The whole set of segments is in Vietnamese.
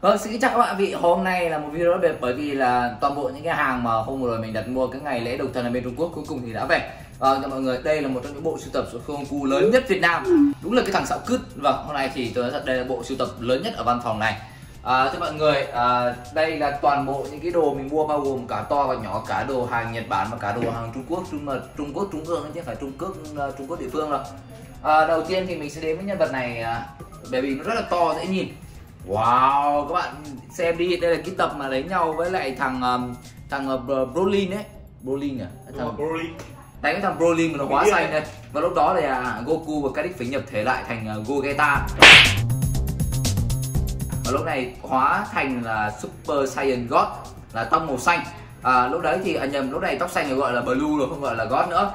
Vâng, xin chào các bạn vị. Hôm nay là một video đặc biệt bởi vì là toàn bộ những cái hàng mà hôm vừa rồi mình đặt mua cái ngày lễ đầu thần ở bên Trung Quốc cuối cùng thì đã về. Vâng, cho mọi người. Đây là một trong những bộ sưu tập số không cu lớn nhất Việt Nam. Đúng là cái thằng xạo cứt. Vâng, hôm nay thì tôi nói thật đây là bộ sưu tập lớn nhất ở văn phòng này. À, Thưa mọi người, à, đây là toàn bộ những cái đồ mình mua bao gồm cả to và nhỏ Cả đồ hàng Nhật Bản và cả đồ hàng Trung Quốc. Trung, Trung Quốc, Trung Ương chứ không phải Trung Quốc, Trung Quốc địa phương đâu. À, Đầu tiên thì mình sẽ đến với nhân vật này à, bởi vì nó rất là to dễ nhìn Wow, các bạn xem đi, đây là cái tập mà đánh nhau với lại thằng um, thằng uh, Brolin ấy, Brolin à? Thằng Broly. đánh với thằng Brolin mà nó hóa xanh đây. Và lúc đó là Goku và Kadix phải nhập thể lại thành uh, Gogeta. Và lúc này hóa thành là Super Saiyan God là tóc màu xanh. À, lúc đấy thì à, nhầm lúc này tóc xanh được gọi là blue rồi không gọi là God nữa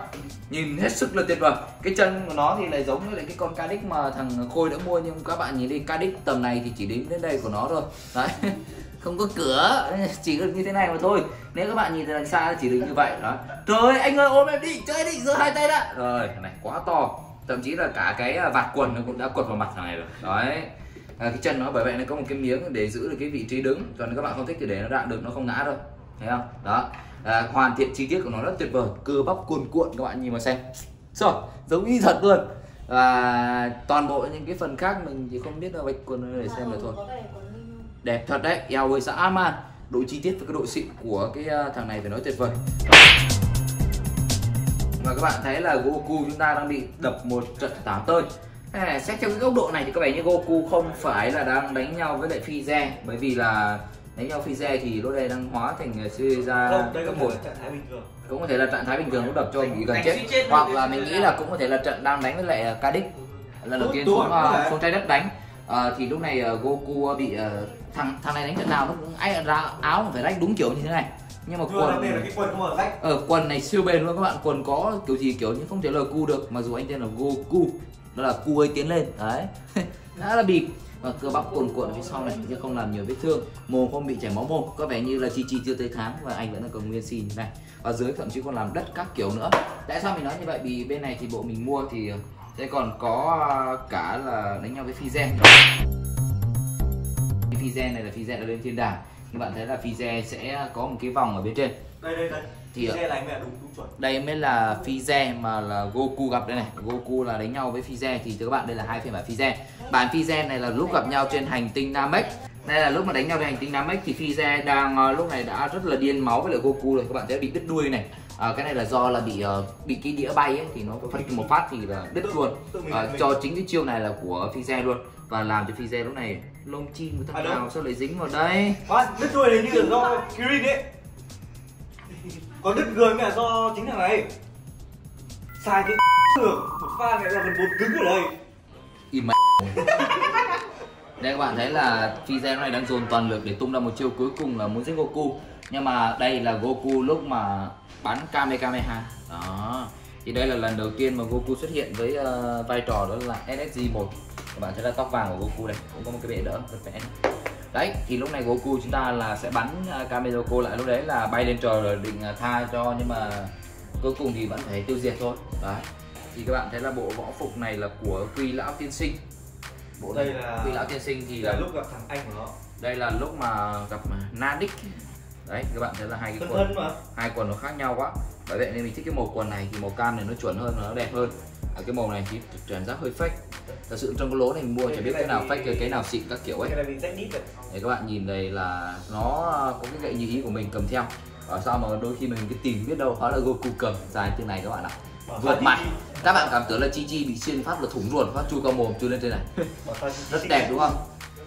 nhìn hết sức là tuyệt vời. Cái chân của nó thì lại giống với lại cái con Cadix mà thằng Khôi đã mua nhưng các bạn nhìn đi Cadix tầm này thì chỉ đến đến đây của nó thôi. Đấy. Không có cửa chỉ được như thế này mà thôi. Nếu các bạn nhìn từ đằng xa chỉ được như vậy đó. Trời anh ơi ôm em đi chơi đi giơ hai tay đã. Rồi này quá to. Thậm chí là cả cái à, vạt quần nó cũng đã quật vào mặt thằng này rồi. Đấy. À, cái chân nó bởi vậy nó có một cái miếng để giữ được cái vị trí đứng. Còn các bạn không thích thì để nó đạn được nó không ngã đâu. Thấy không? Đó à, hoàn thiện chi tiết của nó rất tuyệt vời. Cơ bắp cuồn cuộn các bạn nhìn mà xem. Rồi giống y thật luôn. Và toàn bộ những cái phần khác mình chỉ không biết là vạch quần để xem được thôi. Đẹp thật đấy eo với xã man độ chi tiết và cái độ xịn của cái à, thằng này phải nói tuyệt vời. Và các bạn thấy là Goku chúng ta đang bị đập một trận táo tơi. À, xét theo cái góc độ này thì có vẻ như Goku không phải là đang đánh nhau với lại Frieza bởi vì là đánh nhau Fize thì lúc đây đang hóa thành Caesar đây cấp một. trạng thái bình thường. cũng có thể là trạng thái bình thường lúc đập cho bị gần chết. hoặc là mình nghĩ là- cũng có thể là trận đang đánh với lại uh, Cadix lần đầu tiên xuống thể. xuống trái đất đánh. Ờ, thì lúc này uh, Goku bị uh, thằng thằng này đánh trận nào nó cũng ai ra áo cũng phải rách đúng kiểu như thế này. Nhưng mà mà quần biệt là cái quần không ở rách. ở quần này siêu bền luôn các bạn. Quần có kiểu gì kiểu như không thể là cu được mặc dù anh tên là Goku. Đó là cu ơi tiến lên. Đấy. Đã là bịp và cơ bắp cuồn cuộn ở phía sau này, nhưng không làm nhiều vết thương. Mồm không bị chảy máu mồm, có vẻ như là chi chi chưa tới tháng và anh vẫn là còn nguyên si như này. Và dưới thậm chí còn làm đất các kiểu nữa. Tại sao mình nói như vậy? Vì bên này thì bộ mình mua thì ờ, sẽ còn có ờ, cả là đánh nhau với phi gen phi gen này là phi gen ở lên thiên đàng. Các bạn thấy là phi gen sẽ có một cái vòng ở bên trên. Đây đây đây. Thì xe đánh mẹ đúng đúng chuẩn. đây mới là Fize mà là Goku gặp đây này. Goku là đánh nhau với Fize thì các bạn đây là hai phiên bản Fize bản Fize này là lúc gặp nhau trên hành tinh Namek. Đây là lúc mà đánh nhau trên hành tinh Namek thì Fize đang uh, lúc này đã rất là điên máu với lại Goku rồi. Các bạn thấy bị đứt đuôi này. À, cái này là do là bị uh, bị cái đĩa bay ấy thì nó phát một phát thì là đứt luôn. à, cho chính cái chiêu này là của Fize luôn. Và làm cho Fize lúc này lông chim của À, thằng đâu? nào sao lại dính vào đây? Đứt đuôi này như là do Kirin ấy. Còn đứt người mẹ do chính thằng này. Sai cái được. Một pha này là gần bột cứng ở đây. im mẹ đây các bạn thấy là Fizen này đang dồn toàn lực để tung ra một chiêu cuối cùng là muốn giết Goku nhưng mà đây là Goku lúc mà bắn Kamehameha đó thì đây là lần đầu tiên mà Goku xuất hiện với uh, vai trò đó là SSG 1 các bạn thấy là tóc vàng của Goku đây cũng có một cái bệ đỡ rất vẽ đấy thì lúc này Goku chúng ta là sẽ bắn uh, Kamehameha lại lúc đấy là bay lên trời rồi định ờ, tha cho nhưng mà cuối cùng thì vẫn phải tiêu diệt thôi. Đấy thì các bạn thấy là bộ võ phục này là của Quy lão tiên sinh. Bộ Đây này là- Quy lão tiên sinh thì là là lúc gặp thằng anh của nó. đây là lúc mà gặp Nadik. Đấy các bạn thấy là hai cái quần hai quần nó khác nhau quá. Bởi vậy nên mình thích cái màu quần này thì màu cam này nó chuẩn hơn và nó đẹp hơn. Ở cái màu này thì cảm giác hơi fake thật sự trong cái lố này mua chả biết cái nào fake cái nào xịn các kiểu ấy. để các bạn nhìn đây là nó có cái gậy như ý của mình cầm theo. Ở sao mà đôi khi mình cứ tìm biết đâu hóa là Goku cầm dài từ này các bạn ạ. Vượt mặt các bạn cảm tưởng là Chi Chi bị xuyên phát là thủng ruột phát chui qua mồm chui lên trên này. Rất đẹp đúng không?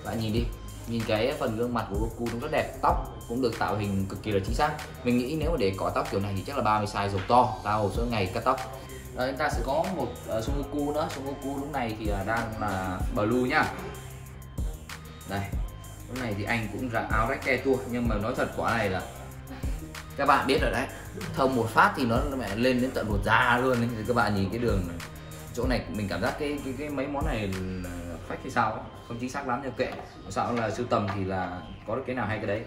Bạn nhìn đi. Nhìn cái phần gương mặt của Goku nó rất đẹp. Tóc cũng được tạo hình cực kỳ là chính xác. Mình nghĩ nếu mà để cọ tóc kiểu này thì chắc là 30 size dầu to. Tao hồi số ngày cắt tóc rồi chúng ta sẽ có một uh, Son nữa Son lúc này thì uh, đang là blue nhá đây lúc này thì anh cũng ra áo rách ke tua nhưng mà nói thật quả này là các bạn biết rồi đấy thông một phát thì nó mẹ lên đến tận một da luôn ấy. thì các bạn nhìn cái đường này. chỗ này mình cảm giác cái cái, cái mấy món này là phách hay sao ấy. không chính xác lắm nhưng kệ sao là sưu tầm thì là có được cái nào hay cái đấy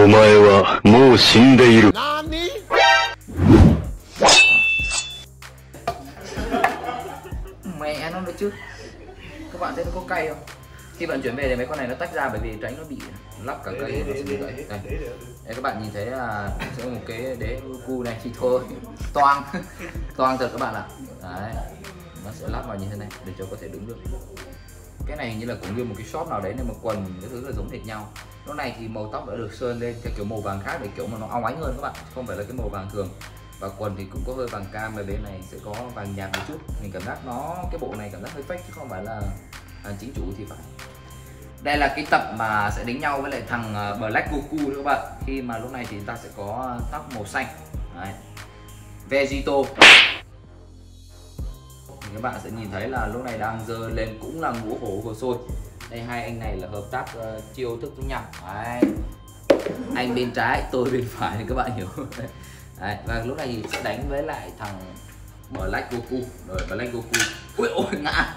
お前はもう死んでいる。 mẹ nó nữa chứ các bạn thấy nó có cay không khi vận chuyển về thì mấy con này nó tách ra bởi vì tránh nó bị lắp cả cây nó sẽ bị gãy đây. đây các bạn nhìn thấy là sẽ có một cái đế cu này thì thôi toang toang thật các bạn ạ đấy nó sẽ lắp vào như thế này để cho có thể đứng được cái này như là cũng như một cái shop nào đấy nên mà quần cái thứ là giống hệt nhau. Lúc này thì màu tóc đã được sơn lên theo kiểu màu vàng khác để kiểu mà nó óng ánh hơn các bạn không phải là cái màu vàng thường. Và quần thì cũng có hơi vàng cam và bên này sẽ có vàng nhạt một chút. Mình cảm giác nó cái bộ này cảm giác hơi fake chứ không phải là à, chính chủ thì phải. Đây là cái tập mà sẽ đánh nhau với lại thằng à, Black Goku nữa các bạn. Khi mà lúc này thì ta sẽ có tóc màu xanh. Đấy. Vegito thì các bạn sẽ nhìn thấy là lúc này đang dơ lên cũng là ngũ hổ vừa sôi đây hai anh này là hợp tác uh, chiêu thức với nhau. Đấy. anh bên trái tôi bên phải thì các bạn hiểu. Đấy. và lúc này thì sẽ đánh với lại thằng Black Goku. Rồi Black Goku. Ui ôi ngã.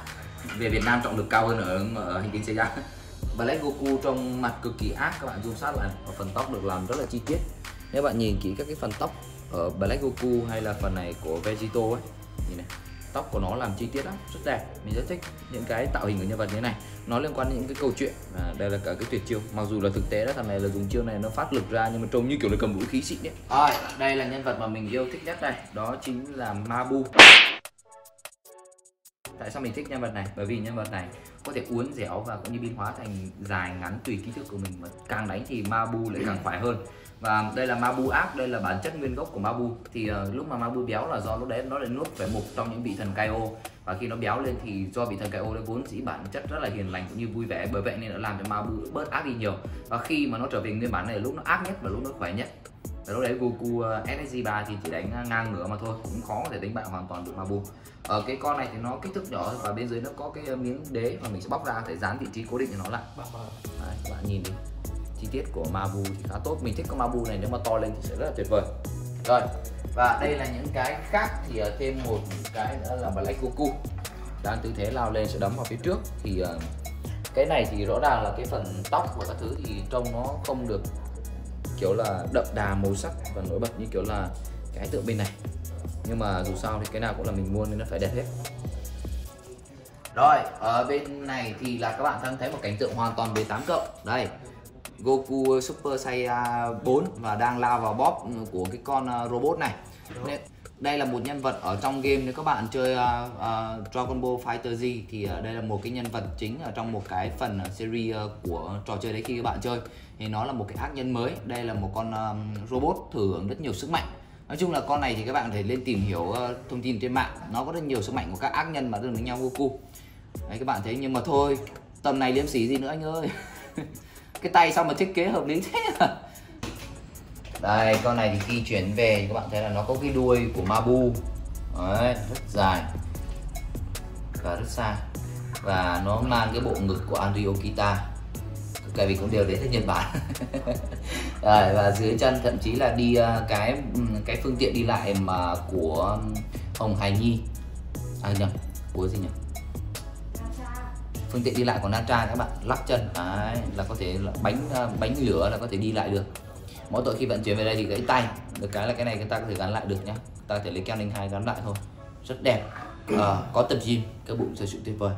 Về Việt Nam trọng lực cao hơn ở, ở hành tinh Seiya Black Goku trong mặt cực kỳ ác các bạn zoom sát lại. Và phần tóc được làm rất là chi tiết. Nếu bạn nhìn kỹ các cái phần tóc ở Black Goku hay là phần này của Vegito ấy nhìn này tóc của nó làm chi tiết lắm rất đẹp. Mình rất thích những cái tạo hình của nhân vật như thế này. Nó liên quan đến những cái câu chuyện à, đây là cả cái tuyệt chiêu. Mặc dù là thực tế đó thằng này là dùng chiêu này nó phát lực ra nhưng mà trông như kiểu là cầm vũ khí xịn đấy. Rồi đây là nhân vật mà mình yêu thích nhất đây đó chính là Mabu. Tại sao mình thích nhân vật này? Bởi vì nhân vật này có thể uốn dẻo và cũng như biến hóa thành dài ngắn tùy kích thước của mình. Mà càng đánh thì Mabu lại càng khỏe hơn và đây là Mabu ác đây là bản chất nguyên gốc của Mabu. Thì uh, lúc mà Mabu béo là do lúc đấy nó lại nuốt phải một trong những vị thần KO và khi nó béo lên thì do vị thần KO đấy vốn dĩ bản chất rất là hiền lành cũng như vui vẻ bởi vậy nên nó làm cho Mabu bớt ác đi nhiều. Và khi mà nó trở về nguyên bản này lúc nó ác nhất và lúc nó khỏe nhất. Và lúc đấy Goku uh, SSG 3 thì chỉ đánh ngang ngửa mà thôi cũng khó có thể đánh bại hoàn toàn được Mabu. Ở cái con này thì nó kích thước nhỏ và bên dưới nó có cái miếng đế mà mình sẽ bóc ra để dán vị trí cố định cho nó lại. Bạn nhìn đi chi tiết của Mabu thì khá tốt. Mình thích con Mabu này nếu mà to lên thì sẽ rất là tuyệt vời. Rồi và đây là những cái khác thì uh, thêm một cái nữa là Black Goku. Đang tư thế lao lên sẽ đấm vào phía trước thì uh, cái này thì rõ ràng là cái phần tóc và các thứ thì trông nó không được kiểu là đậm đà màu sắc và nổi bật như kiểu là cái tượng bên này. Nhưng mà dù sao thì cái nào cũng là mình mua nên nó phải đẹp hết. Rồi ở bên này thì là các bạn đang thấy một cảnh tượng hoàn toàn 18 cộng. Đây Goku Super Saiyan 4 và đang lao vào bóp của cái con uh, robot này. Nên đây là một nhân vật ở trong game. Nếu các bạn chơi uh, uh, Dragon Ball Fighter Z thì uh, đây là một cái nhân vật chính ở trong một cái phần uh, series uh, của trò chơi đấy khi các bạn chơi. Thì nó là một cái ác nhân mới. Đây là một con um, robot thừa hưởng rất nhiều sức mạnh. Nói chung là con này thì các bạn có thể lên tìm hiểu uh, thông tin trên mạng. Nó có rất nhiều sức mạnh của các ác nhân mà tương đánh nhau Goku. Đấy các bạn thấy nhưng mà thôi tầm này liêm sỉ gì nữa anh ơi cái tay sao mà thiết kế hợp lý thế à? đây con này thì khi chuyển về các bạn thấy là nó có cái đuôi của Mabu. Đấy, rất dài. Và rất xa. Và nó mang cái bộ ngực của Andy Okita. Tại vì cũng đều đến từ Nhật Bản. Đấy, và dưới chân thậm chí là đi à, cái cái phương tiện đi lại mà của Hồng Hải Nhi. À nhầm của gì nhỉ? Phương tiện đi lại của Nacha các bạn lắc chân đấy, là có thể là bánh à, bánh lửa là có thể đi lại được. Mỗi tội khi vận chuyển về đây thì gãy tay được cái là cái này chúng ta có thể gắn lại được nhá. Ta có thể lấy keo ninh hai gắn lại thôi. Rất đẹp. À, có tập gym cái bụng sở sự tuyệt vời.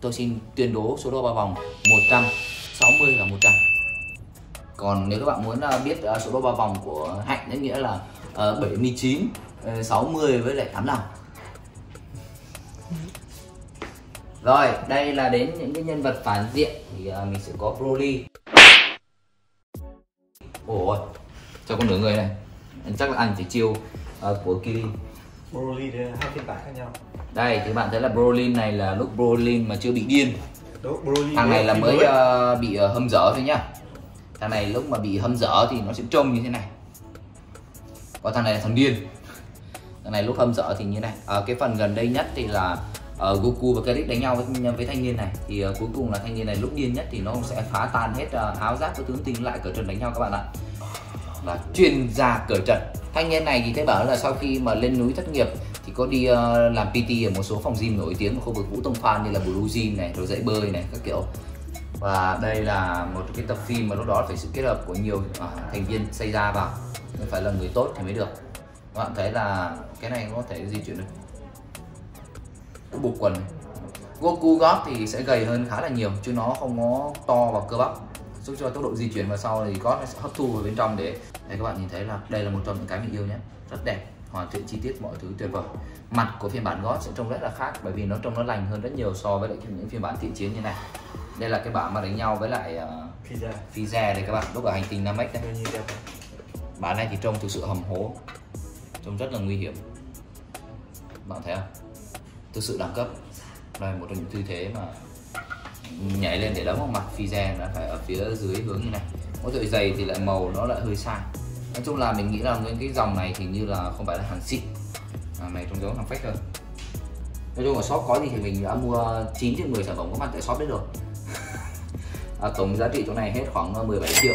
Tôi xin tuyên bố số đo ba vòng 160 và 100 còn nếu các bạn muốn à, biết à, số đo ba vòng của hạnh nghĩa nghĩa là ờ, 79 60 ờ, với lại 85 rồi đây là đến những cái nhân vật phản diện. Thì uh, mình sẽ có Broly. Ôi cho con nửa người này. Chắc là ăn chỉ chiêu uh, của Kirin Broly là hai phiên bản khác nhau. Đây thì bạn thấy là Broly này là lúc Broly mà chưa bị điên. Broly thằng này là mới. uh, bị uh, hâm dở thôi nhá. Thằng này lúc mà bị hâm dở thì nó sẽ trông như thế này. Còn thằng này là thằng điên. Thằng này lúc hâm dở thì như này. Ở cái phần gần đây nhất thì là uh, Goku và Karik đánh nhau với, với thanh niên này. Thì uh, cuối cùng là thanh niên này lúc điên nhất thì nó sẽ phá tan hết uh, áo giáp của tướng tinh lại cởi trần đánh nhau các bạn ạ. Là chuyên gia cởi trần. Thanh niên này thì thấy bảo là sau khi mà lên núi thất nghiệp thì có đi uh, làm PT ở một số phòng gym nổi tiếng của khu vực Vũ Tông Phan như là Blue Gym này rồi dạy bơi này các kiểu. Và đây là một cái tập phim mà lúc đó phải sự kết hợp của nhiều uh, thành viên xây ra vào phải là người tốt thì mới được. Các bạn thấy là cái này có thể di chuyển được cái buộc quần. Goku God thì sẽ gầy hơn khá là nhiều chứ nó không có to và cơ bắp. Giúp cho tốc độ di chuyển vào sau thì God sẽ hấp thu vào bên trong để đây các bạn nhìn thấy là đây là một trong những cái mình yêu nhé. Rất đẹp hoàn thiện chi tiết mọi thứ tuyệt vời. Mặt của phiên bản God sẽ trông rất là khác bởi vì nó trông nó lành hơn rất nhiều so với lại những phiên bản thiện chiến như này. Đây là cái bản mà đánh nhau với lại uh, Pizza đây các bạn lúc ở hành tinh Namek đẹp bản này thì trông thực sự hầm hố trông rất là nguy hiểm. Bạn thấy không thực sự đẳng cấp. Đây một trong những tư thế mà nhảy lên để đấm vào mặt Fize nó phải ở phía dưới hướng như này. Mỗi tội giày thì lại màu nó lại hơi sai nói chung là mình nghĩ là những cái dòng này thì như là không phải là hàng xịn. À, này trông giống hàng fake hơn. Nói chung ở shop có gì thì mình đã mua 9 trên 10 sản phẩm có mặt tại shop đấy rồi. À, tổng giá trị chỗ này hết khoảng à, 17 triệu.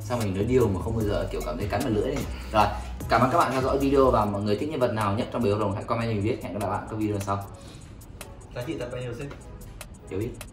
Sao mình nói điều mà không bao giờ kiểu cảm thấy cắn vào lưỡi này rồi cảm ơn các bạn theo dõi video và mọi người thích nhân vật nào nhất trong biểu đồng hãy comment mình biết. Hẹn gặp lại bạn các video sau. Giá trị tập bao nhiêu xếp? hiểu biết